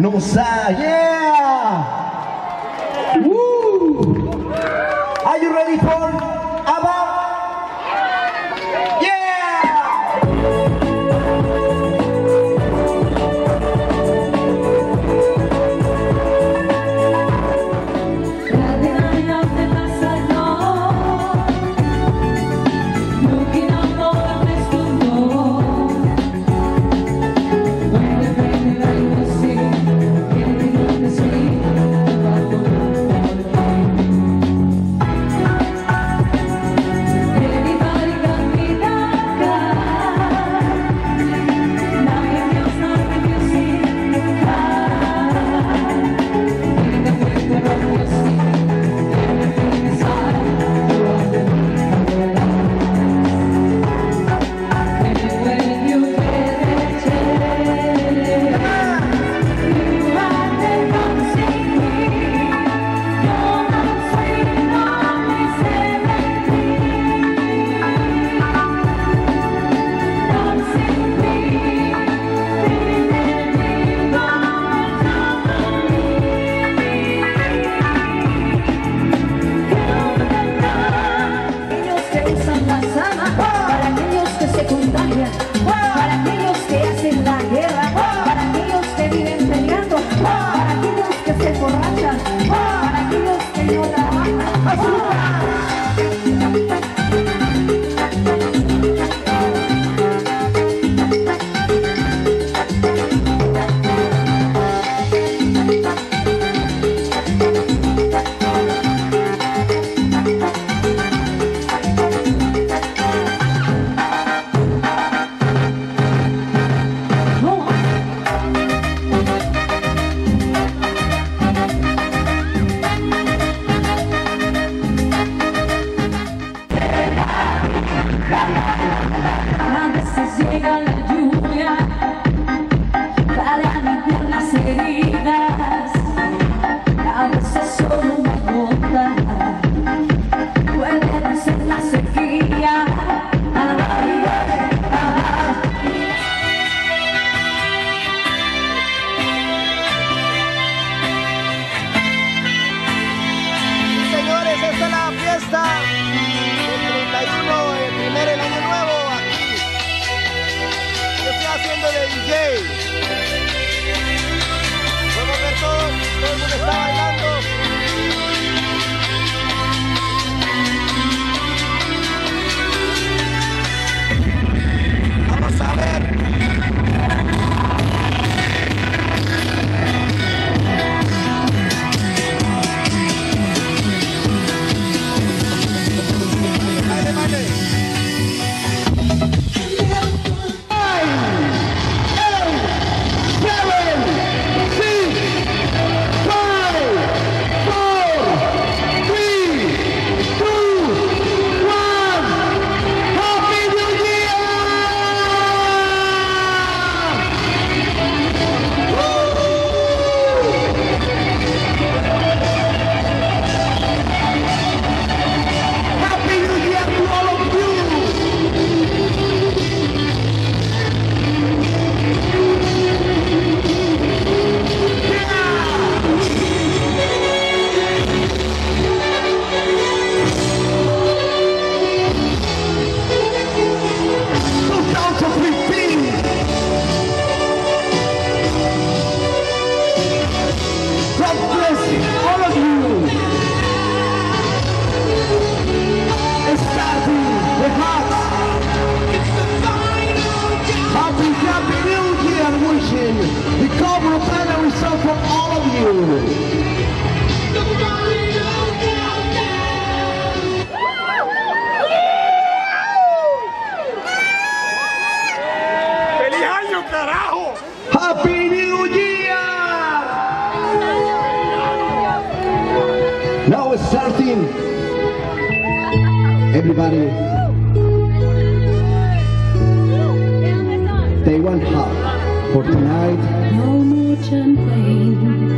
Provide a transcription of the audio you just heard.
nos hallé. 随 de DJ. Podemos ver todo, todo el mundo está bailando. Happy New Year! Now it's starting. Everybody, they want help for tonight. No more champagne.